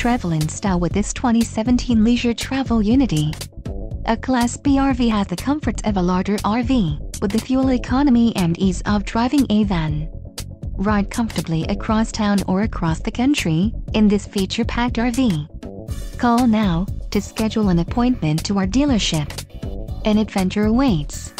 Travel in style with this 2017 Leisure Travel Unity. A Class B RV has the comforts of a larger RV, with the fuel economy and ease of driving a van. Ride comfortably across town or across the country in this feature-packed RV. Call now to schedule an appointment to our dealership. An adventure awaits.